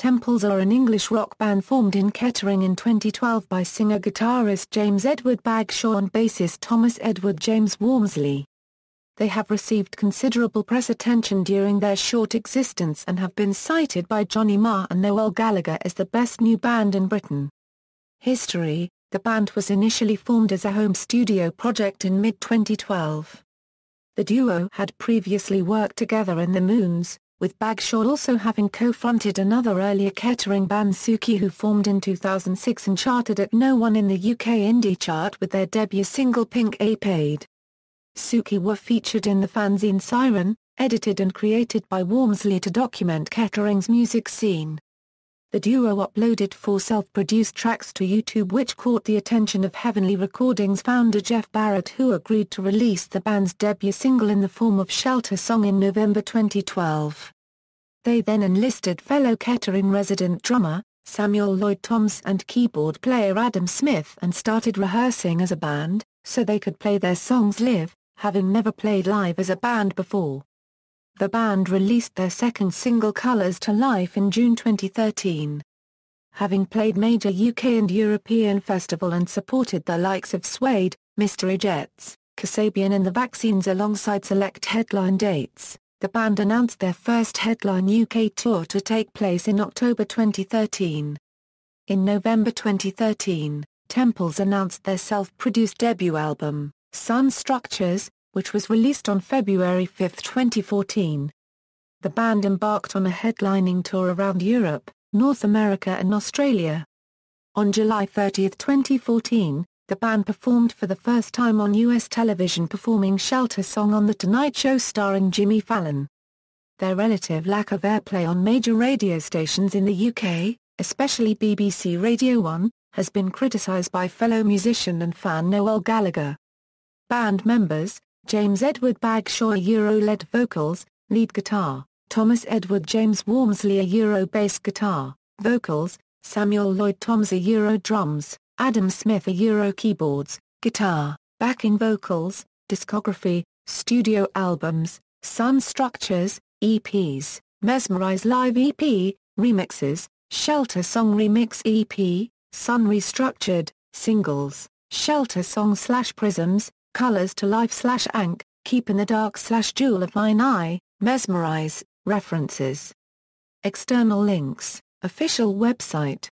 Temples are an English rock band formed in Kettering in 2012 by singer-guitarist James Edward Bagshaw and bassist Thomas Edward James Walmsley. They have received considerable press attention during their short existence and have been cited by Johnny Marr and Noel Gallagher as the best new band in Britain. History The band was initially formed as a home studio project in mid-2012. The duo had previously worked together in The Moons, with Bagshaw also having co-fronted another earlier Kettering band Suki who formed in 2006 and charted at no one in the UK indie chart with their debut single Pink Apade. Suki were featured in the fanzine Siren, edited and created by Walmsley to document Kettering's music scene. The duo uploaded four self-produced tracks to YouTube which caught the attention of Heavenly Recordings founder Jeff Barrett who agreed to release the band's debut single in the form of Shelter Song in November 2012. They then enlisted fellow Kettering resident drummer, Samuel Lloyd Toms and keyboard player Adam Smith and started rehearsing as a band, so they could play their songs live, having never played live as a band before. The band released their second single Colours to Life in June 2013. Having played major UK and European festival and supported the likes of Suede, Mystery Jets, Kasabian and the Vaccines alongside select headline dates, the band announced their first headline UK tour to take place in October 2013. In November 2013, Temples announced their self-produced debut album, Sun Structures, which was released on February 5, 2014. The band embarked on a headlining tour around Europe, North America and Australia. On July 30, 2014, the band performed for the first time on U.S. television performing Shelter Song on The Tonight Show starring Jimmy Fallon. Their relative lack of airplay on major radio stations in the UK, especially BBC Radio 1, has been criticised by fellow musician and fan Noel Gallagher. Band members, James Edward Bagshaw Euro-led vocals, lead guitar, Thomas Edward James Walmsley a Euro bass guitar, vocals, Samuel Lloyd Toms a Euro drums, Adam Smith a Euro keyboards, guitar, backing vocals, discography, studio albums, Sun Structures, EPs, Mesmerize Live EP, remixes, Shelter Song Remix EP, Sun Restructured, singles, Shelter Song slash Prisms, Colors to Life slash Ankh, Keep in the Dark slash Jewel of Mine Eye, Mesmerize, references. External links, official website.